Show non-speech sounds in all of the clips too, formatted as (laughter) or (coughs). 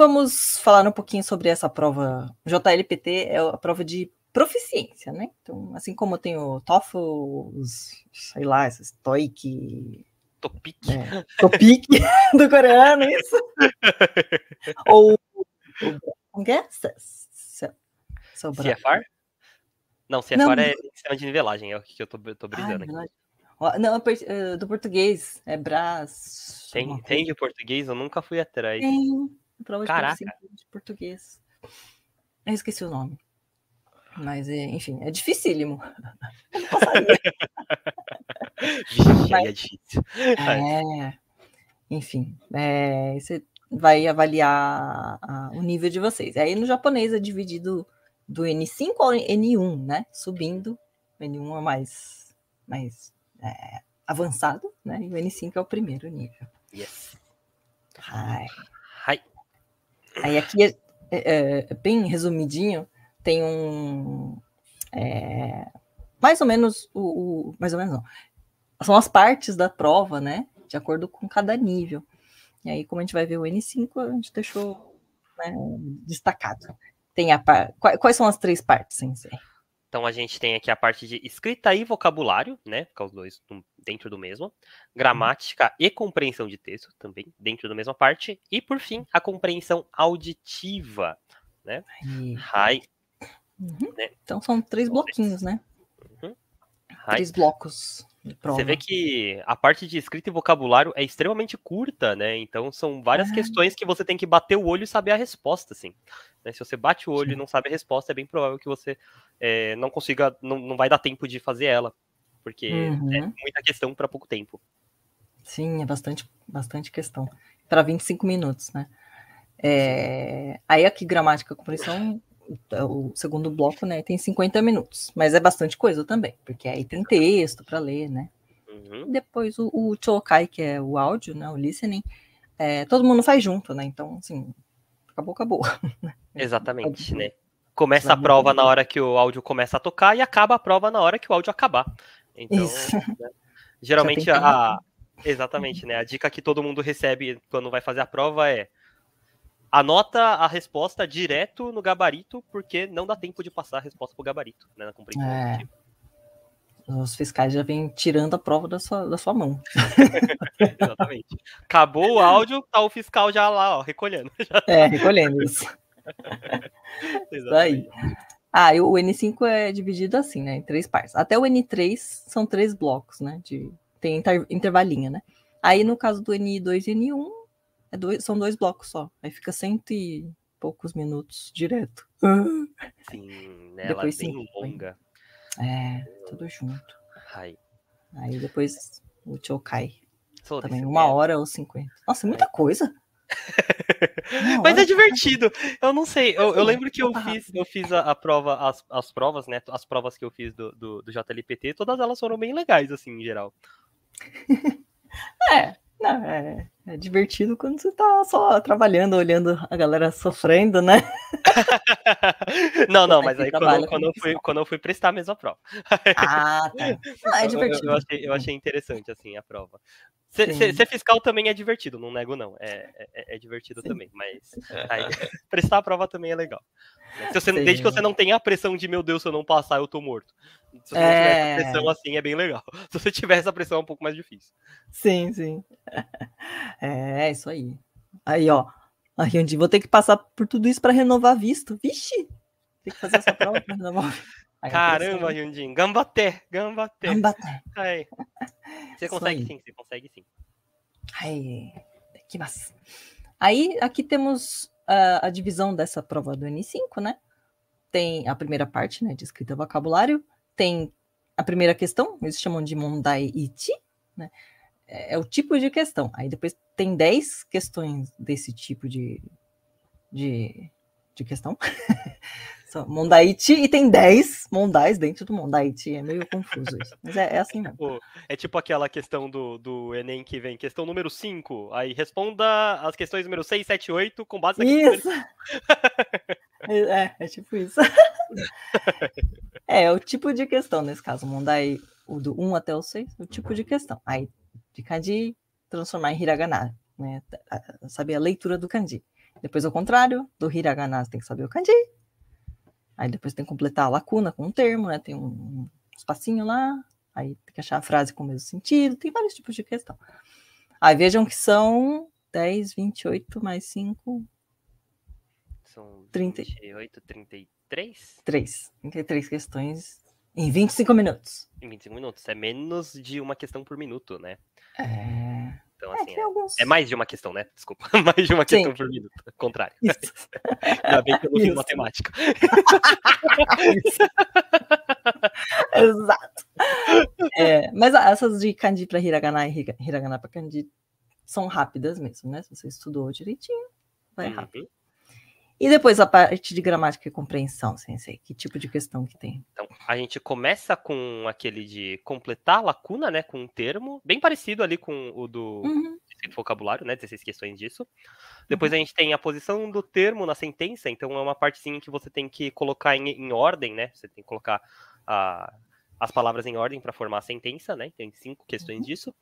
vamos falar um pouquinho sobre essa prova. JLPT é a prova de proficiência, né? Então, assim como tem o TOEFL, os, sei lá, esses TOEIC, Topic. é, Topic (laughs) do coreano, isso. (laughs) Ou, o- como que é? CFR? Não, CFR Não. é sistema de nivelagem, é o que eu tô, tô Ah, brisando aqui. Não, é é, do português, é Brás. Tem, tem de português? Eu nunca fui atrás. Tem. Prova de Caraca. proficiência de português. Eu esqueci o nome. Mas, é, enfim, é dificílimo. (laughs) (laughs) Vixe, é Mas- difícil. É, enfim, é, você vai avaliar a- o nível de vocês. Aí no japonês é dividido do N5 ao N1, né? Subindo. O N1 é mais, mais é, avançado, né? E o N5 é o primeiro nível. Yes. Ai. Aí aqui, é, é- é bem resumidinho, tem um. é, mais ou menos o, o- Mais ou menos não. São as partes da prova, né? De acordo com cada nível. E aí, como a gente vai ver o N5, a gente deixou né, destacado. Tem a quais são as três partes, Sensei? Então a gente tem aqui a parte de escrita e vocabulário, né? Ficar os dois dentro do mesmo. Gramática e compreensão de texto, também dentro da mesma parte. E por fim, a compreensão auditiva. Aí. Hai, Uhum. Né? Então são três bloquinhos, né? hai. Três blocos. Você vê que a parte de escrita e vocabulário é extremamente curta, né? Então são várias Ah. questões que você tem que bater o olho e saber a resposta, assim. Né? Se você bate o olho e Sim. não sabe a resposta, é bem provável que você eh, não consiga, não, não vai dar tempo de fazer ela, porque é Uhum. muita questão para pouco tempo. Sim, é bastante, bastante questão. Para 25 minutos, né? É, Aí aqui, gramática e compreensão, o- segundo bloco, né, tem 50 minutos. Mas é bastante coisa também, porque aí tem texto para ler, né? Uhum. Depois o, o Chokai, que é o áudio, né, o listening, é, todo mundo faz junto, né? Então, assim, acabou, acabou. (laughs) Exatamente, né? Começa a prova na hora que o áudio começa a tocar e acaba a prova na hora que o áudio acabar. Então, (laughs) né, geralmente a, exatamente, né? A dica que todo mundo recebe quando vai fazer a prova é anota a resposta direto no gabarito, porque não dá tempo de passar a resposta pro gabarito, né? Na compreensão É. Os fiscais já vêm tirando a prova da sua, da sua mão. (laughs) Exatamente. Acabou o áudio, tá o fiscal já lá, ó, recolhendo. (laughs) É, recolhendo isso. (laughs) Exatamente. Ah, e o N5 é dividido assim, né? Em três partes. Até o N3 são três blocos, né? De, tem inter- intervalinho, né? Aí no caso do N2 e N1, é dois, são dois blocos só. Aí fica cento e poucos minutos direto. Sim, né? Ela é Depois bem longa. É, tudo junto. Ai, Aí depois o Chokai. Também uma hora ou cinquenta. Nossa, muita coisa. Mas é divertido. Eu não sei. Eu, eu Sim, lembro que eu fiz, eu fiz a, a prova, as, as provas, né? As provas que eu fiz do, do, do JLPT, todas elas foram bem legais, assim, em geral. (laughs) É, não, é, é divertido quando você tá só trabalhando, olhando a galera sofrendo, né? (laughs) não, não, é mas aí quando, quando, eu fui, quando eu fui prestar a mesma prova. Ah, tá. Não, (laughs) é Eu- eu- divertido. Eu, achei, eu achei interessante, assim, a prova. Ser, ser- ser fiscal também é divertido, não nego, não. É, é, é divertido Sim. também, mas aí, (laughs) prestar a prova também é legal. Se você, desde que você não tenha a pressão de, meu Deus, se eu não passar, eu tô morto. Se você não tiver É. essa pressão assim, é bem legal. (laughs) Se você tiver essa pressão, é um pouco mais difícil. Sim, sim. (laughs) É, é isso aí. Aí, ó. Aí, onde vou ter que passar por tudo isso para renovar visto. Vixe! Tem que fazer essa prova para renovar. (laughs) Aí, Caramba, Yundin, gambaté, gambaté. Gambate. Aí. Você Isso consegue aí. sim, você consegue sim. Ai, que massa. Aí, aqui temos a, a divisão dessa prova do N5, né? Tem a primeira parte, né, de escrita vocabulário. Tem a primeira questão, eles chamam de Mondai Ichi, né? É, é o tipo de questão. Aí depois tem 10 questões desse tipo de, de, de questão. (laughs) São Mondaichi e tem 10 mondais dentro do Mondaichi. É meio confuso isso. Mas é, é assim mesmo. Pô, É tipo aquela questão do, do Enem que vem, questão número 5. Aí responda as questões número 6, 7, 8 com base na questão número Isso! (laughs) é, é tipo isso. (laughs) é, é o tipo de questão nesse caso. Mondai o do 1 até o 6, o tipo de questão. Aí, de kanji, transformar em hiragana, né? Saber a leitura do kanji. Depois, ao contrário, do hiragana, você tem que saber o kanji. Aí depois tem que completar a lacuna com um termo, né? Tem um espacinho lá. Aí tem que achar a frase com o mesmo sentido. Tem vários tipos de questão. Aí vejam que são 10, 28 mais 5. São 30. 28, 33? 3. 33 questões em 25 minutos. Em 25 minutos. É menos de uma questão por minuto, né? É. Então, É, assim, tem é, alguns. é mais de uma questão, né? Desculpa. (laughs) mais de uma Sim. questão por minuto. Contrário. Isso. (laughs) Ainda bem que eu não fiz matemática. (laughs) Exato. É, mas essas de kanji para hiragana e hiragana para kanji são rápidas mesmo, né? Se você estudou direitinho, vai rápido. Uhum. E depois a parte de gramática e compreensão, sensei. Que tipo de questão que tem? Então, a gente começa com aquele de completar a lacuna, né? Com um termo, bem parecido ali com o do Uhum. vocabulário, né? 16 questões disso. Depois a gente tem a posição do termo na sentença, então é uma partezinha que você tem que colocar em, em ordem, né? Você tem que colocar a- as palavras em ordem para formar a sentença, né? Tem cinco questões disso,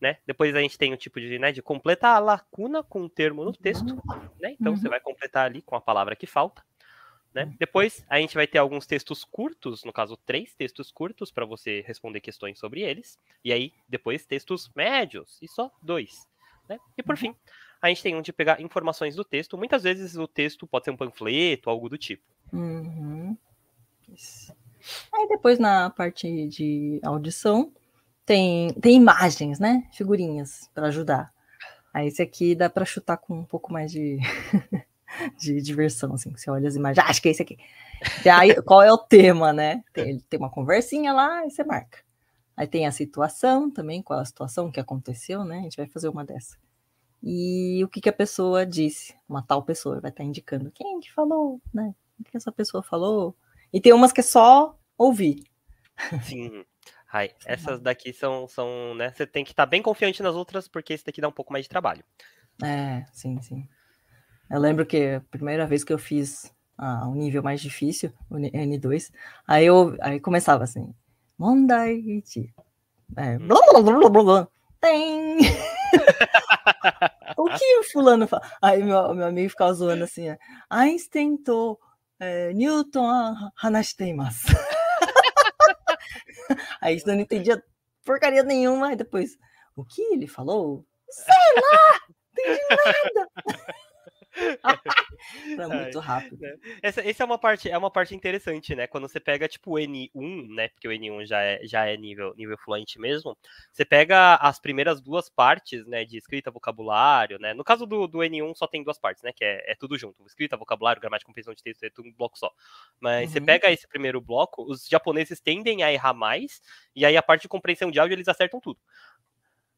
né? Depois a gente tem o tipo de, né, de completar a lacuna com o termo no texto, né? Então você Uhum. vai completar ali com a palavra que falta. Né? Depois a gente vai ter alguns textos curtos, no caso três textos curtos para você responder questões sobre eles, e aí depois textos médios e só dois. Né? E por fim, a gente tem onde pegar informações do texto. Muitas vezes o texto pode ser um panfleto, algo do tipo. Uhum. Isso. Aí depois na parte de audição tem, tem imagens, né? Figurinhas para ajudar. Aí esse aqui dá para chutar com um pouco mais de, (laughs) de diversão, assim. Você olha as imagens, ah, acho que é esse aqui. E aí, qual é o tema, né? Tem, tem uma conversinha lá e você marca. Aí tem a situação também, qual é a situação que aconteceu, né? A gente vai fazer uma dessa. E o que, que a pessoa disse, uma tal pessoa, vai estar indicando quem que falou, né? O que essa pessoa falou. E tem umas que é só ouvir. Sim. Ai, essas daqui são, são, né? Você tem que estar bem confiante nas outras, porque esse daqui dá um pouco mais de trabalho. É, sim, sim. Eu lembro que a primeira vez que eu fiz ah, um nível mais difícil, o N- N2, aí eu aí começava assim, Mondai ichi. É, blá, blá, blá, blá, blá, blá. Tem! (laughs) o que o fulano fala? Aí meu, meu amigo ficava zoando assim, é, Einstein to é, Newton ah, hanashiteimasu. aí você não entendia porcaria nenhuma, aí depois, o que ele falou? Sei lá! Entendi nada! (laughs) Era muito rápido. Essa, essa é uma parte, é uma parte interessante, né? Quando você pega tipo o N1, né? Porque o N1 já é, já é nível, nível fluente mesmo. Você pega as primeiras duas partes, né? De escrita, vocabulário, né? No caso do, do N1 só tem duas partes, né? Que é, é tudo junto. Escrita, vocabulário, gramática, compreensão de texto, é tudo um bloco só. Mas você Uhum. pega esse primeiro bloco, os japoneses tendem a errar mais, e aí a parte de compreensão de áudio eles acertam tudo.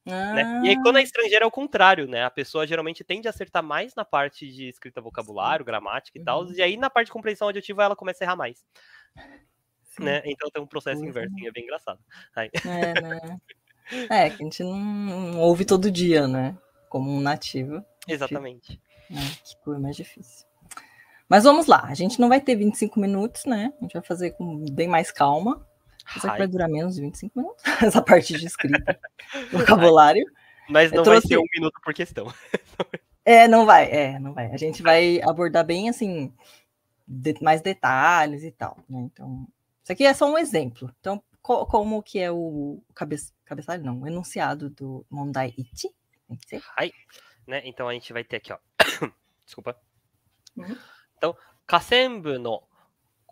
Né? E aí, quando é estrangeiro é o contrário, né? A pessoa geralmente tende a acertar mais na parte de escrita vocabulário, gramática e tal, Uhum. e aí na parte de compreensão auditiva ela começa a errar mais, Sim. né? Então tem um processo Coisa, inverso, e é bem engraçado. Aí, É, né? (laughs) É, que a gente não, ouve todo dia, né? Como um nativo, exatamente. né? Que é mais difícil. Mas vamos lá, a gente não vai ter 25 minutos, né? A gente vai fazer com bem mais calma. Apesar que Ai, vai durar menos de 25 minutos, (laughs) essa parte de escrita, (laughs) vocabulário. mas eu não vai trouxe- ser um minuto por questão. (laughs) É, não vai, é, não vai. A gente vai abordar bem, assim, de- mais detalhes e tal, né? Então, isso aqui é só um exemplo. Então, co- como que é o cabe cabeçalho, não, o enunciado do Mondai Ichi? Tem que ser. Ai, né? Então a gente vai ter aqui, ó. (coughs) Desculpa. Uhum. Então, 下線部の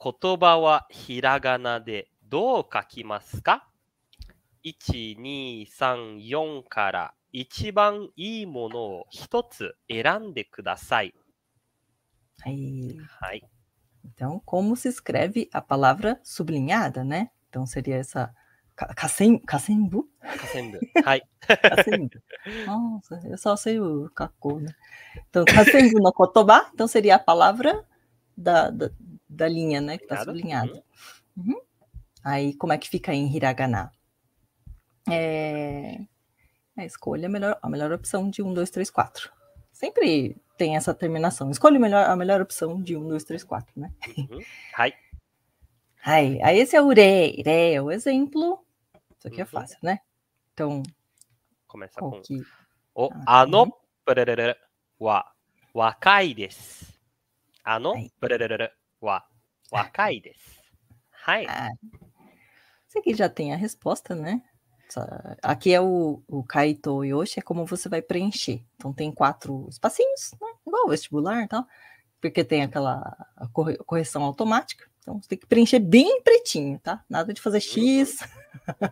言葉はひらがなで どう書きますか ?1、2、3、4から一番いいものを一つ選んでください。 Aí, はい。 então, como se escreve a palavra sublinhada, né? Então, seria essa ka- kasen, kasenbu? 下線部。はい。 Kasenbu. Nossa, eu só sei o kakô, né? Então, kasenbu no kotoba, então seria a palavra da, da, da linha, né? Que está Sublinhada, sublinhada. Uhum. Aí, como é que fica em hiragana? É... é escolha a melhor, a melhor opção de 1, 2, 3, 4. Sempre tem essa terminação. Escolha melhor, a melhor opção de 1, 2, 3, 4, né? Uhum. Hai. Hai. Aí, esse é o re. Re é o exemplo. Isso aqui é uhum. é fácil, né? Então. Começa com. Que... O ah, ano. Wa. Wakai desu. Ano. Wa. Wakai desu. Hai. Ah. Isso aqui já tem a resposta, né? Aqui é o, o Kaito Yoshi, é como você vai preencher. Então tem quatro espacinhos, né? Igual o vestibular e tal. Porque tem aquela correção automática. Então você tem que preencher bem pretinho, tá? Nada de fazer X,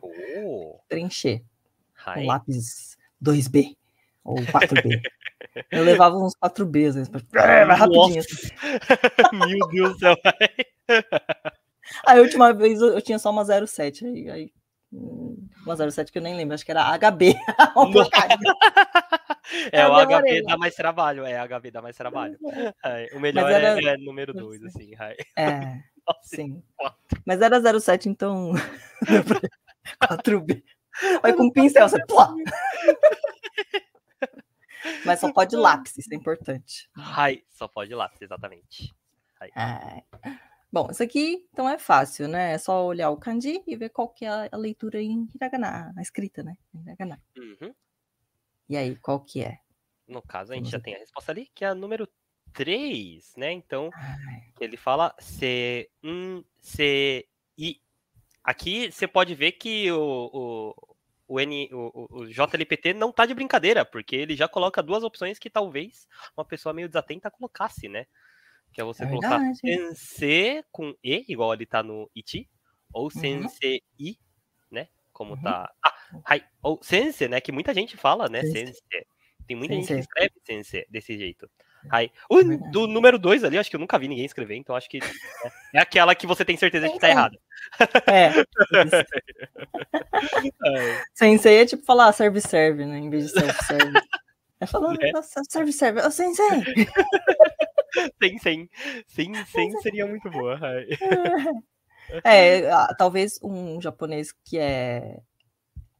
Oh, (laughs) preencher. com lápis 2B ou 4B. Eu levava uns 4B às vezes, pra... (laughs) mais (laughs) rapidinho. assim. Meu Deus do céu. (laughs) Aí a última vez eu, eu tinha só uma 07, aí, aí hum, uma 07 que eu nem lembro, acho que era HB. (laughs) (laughs) É, Eu o demorei HB dá mais trabalho. É, HB dá mais trabalho. Ai, O melhor era- é, é número Deve 2, ser. assim. ai. É, sim. quatro. Mas era 07, então 4B. Vai com pincel, você. Mas só pode lápis, isso é importante. Ai, só pode lápis, exatamente. É. Bom, isso aqui então é fácil, né? É só olhar o kanji e ver qual que é a- leitura em hiragana, a escrita, né? Hiragana. Uhum. E aí, qual que é? No caso, a gente Vamos já ver. tem a resposta ali, que é a número 3, né? Então, Ai, ele fala C, um, C, I. Aqui você pode ver que o, o, o, N, o- o JLPT não tá de brincadeira, porque ele já coloca duas opções que talvez uma pessoa meio desatenta colocasse, né? Que é você É colocar verdade. sensei com E, igual ele tá no Iti, ou sensei, né? Como Uhum. tá. Ah, hai, ou sensei, né? Que muita gente fala, né? Sensei. Sensei. Tem muita gente que Sensei. escreve sensei desse jeito. Aí, o verdade. do número 2 ali, acho que eu nunca vi ninguém escrever, então acho que né, é aquela que você tem certeza que tá Sensei. errada. É. (laughs) Sensei é tipo falar serve, serve, né? Em vez de (laughs) self-serve. É falando, Né? nossa, serve, serve. Ô, sensei! (laughs) (laughs) Sem, sem. Sem, sem seria muito boa. (laughs) É, talvez um japonês que é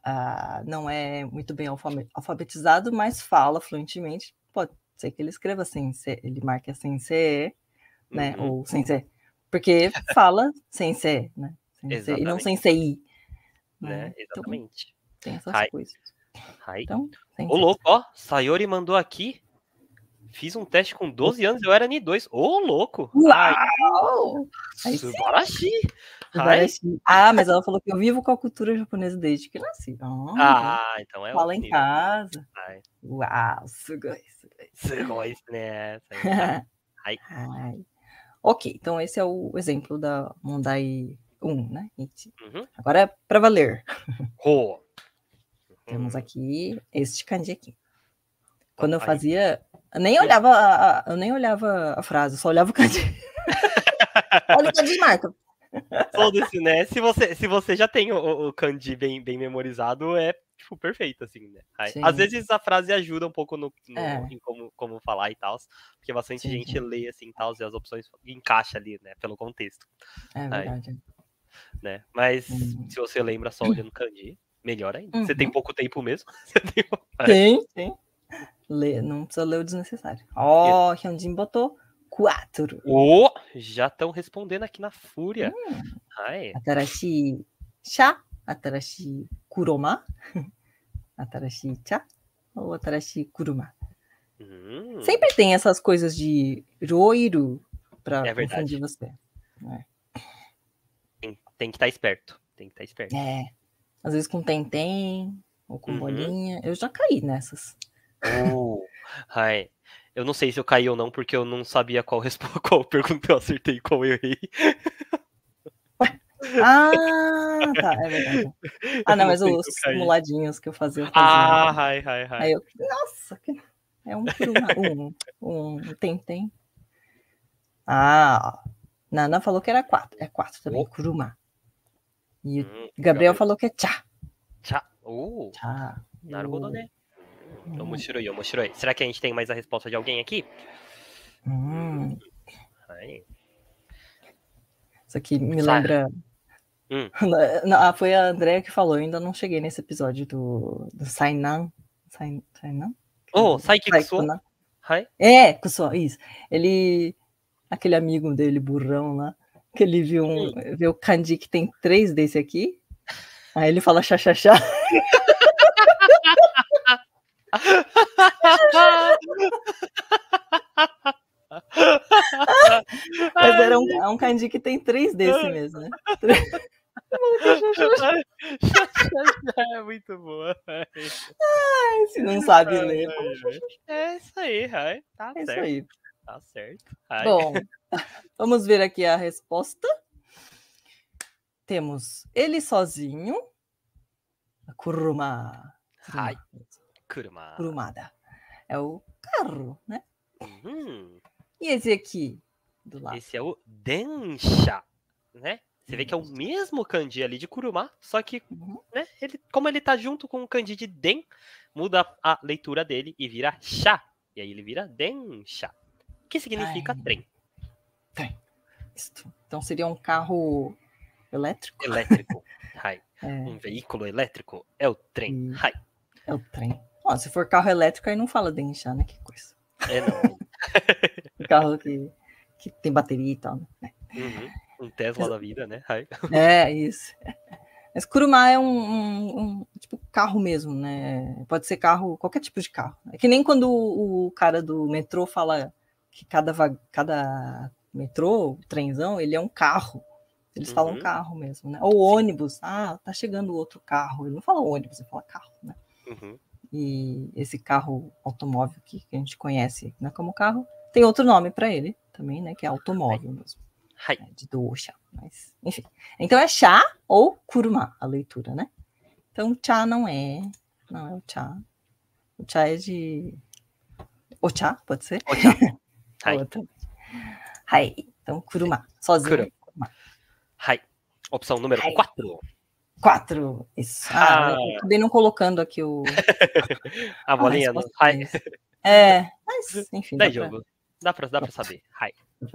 ah, não é muito bem alfabe- alfabetizado, mas fala fluentemente, pode ser que ele escreva sensei, ele marque sensei, né? Uhum. Ou sensei. Porque fala sensei, né? Sensei, e não Exatamente. sensei. Né? Então, Exatamente. tem essas Ai. coisas. Ai. Então. Ô, louco, ó. Sayori mandou aqui. Fiz um teste com 12 anos, eu era N2. Ô, louco! Ai, Uau! Ai. Subarashi. Ah, mas ela falou que eu vivo com a cultura japonesa desde que nasci. Ah, Ah, então é fala em casa. Ai, Uau, sugoi, sugoi. sugoi, né? (laughs) Ai. Ai. Ok, então esse é o exemplo da Mondai 1, né? Uhum. Agora é para valer. (laughs) Ho. Temos Hum, aqui este kanji aqui. Quando eu fazia, eu nem olhava a, eu nem olhava a frase, só olhava o kanji. (laughs) Olha o e marca. Foda-se, né? Se você, se você já tem o, o kanji bem, bem memorizado, é tipo perfeito, assim, né? Sim. Às vezes a frase ajuda um pouco no, no- É. em como, como falar e tal, porque bastante Sim, gente sim. lê assim tal, e as opções encaixa ali, né? Pelo contexto, É verdade. né? Mas Uhum. se você lembra só olhando kanji, melhor ainda. Você tem Uhum. pouco tempo mesmo. (laughs) Tem, tem. Lê, não precisa ler o desnecessário. Ó, oh, Hyunjin botou 4. Ô, já estão respondendo aqui na fúria. Hum. Ai, Atarashi sha, atarashi kuroma, (laughs) atarashi cha ou atarashi kuruma. hum, Sempre tem essas coisas de roiru pra É confundir você. tem, tem que estar esperto. Tem que estar esperto. É. Às vezes com tem-tem ou com Uhum. bolinha. Eu já caí nessas. Oh, ai. Eu não sei se eu caí ou não, porque eu não sabia qual, (laughs) qual pergunta eu acertei e qual eu errei. (laughs) Ah, tá, é verdade. (laughs) Ah, Eu não, mas os simuladinhos que eu fazia. Eu fazia. Ah, ai, ai, ai. Aí eu, nossa, que- é um um, um tem-tem. Ah, ó. Nana falou que era quatro. É quatro também, Oh. kuruma. E Hum, Gabriel falou que é cha. Tchá. Uh, Cha. Naruhodo, né? Hum. Será que a gente tem mais a resposta de alguém aqui? Hum, isso aqui me lembra. Hum. (laughs) Não, ah, foi a Andrea que falou, eu ainda não cheguei nesse episódio do, do Sainan. Sain- Sainan? Oh, Saiki Kusuo. É, Kusuo, isso. Ele. Aquele amigo dele, burrão lá, que ele viu, um, Hum. viu o kanji que tem três desse aqui. Aí ele fala xaxaxá. (laughs) (laughs) Mas era um, é um kanji que tem três desse mesmo, né? (laughs) é muito boa. Ai, se não sabe ler. É isso aí, ai. Tá É isso certo. aí. Tá certo. Ai. Bom, (laughs) vamos ver aqui a resposta. Temos ele sozinho. Kuruma. Ai. Kuruma. Kurumada. É o carro, né? Uhum. E esse aqui, do lado. Esse é o Densha, né? Você vê que é o mesmo kanji ali de Kuruma, só que, Uhum. né, ele, como ele tá junto com o kanji de Den, muda a leitura dele e vira Sha. E aí ele vira Densha, que significa Ai. trem Isto. Então seria um carro elétrico? elétrico. (laughs) Hai. É, Um veículo elétrico é o trem. Hum. Hai. é o trem. Ó, se for carro elétrico, aí não fala Densha, né? Que coisa. É não. (laughs) Um carro que, que tem bateria e tal, né? Uhum. Um Tesla da vida, né? Hai. É, isso. Mas Kuruma é um, um- um, tipo carro mesmo, né? Pode ser carro, qualquer tipo de carro. É que nem quando o, o cara do metrô fala que cada, cada metrô, trenzão, ele é um carro. Eles falam Uhum. carro mesmo, né? Ou ônibus. Ah, tá chegando outro carro. Ele não fala ônibus, ele fala carro, né? Uhum. E esse carro automóvel que, que a gente conhece né, como carro, tem outro nome para ele também, né? Que é automóvel mesmo Hai. né, de do chá, mas enfim. Então é chá ou kuruma a leitura, né? Então chá não é, não é o chá. O chá é de o chá, pode ser? O tchau. (laughs) Hai. Hai. Então kuruma, sozinho. Kuruma. Hai. Opção número Hai. 4. Quatro. Isso. Ah, Ah. eu acabei não colocando aqui o (laughs) A bolinha resposta Hai. mesmo. É, mas enfim. Dá dá pra- jogo. Dá pra, dá pra saber. Pra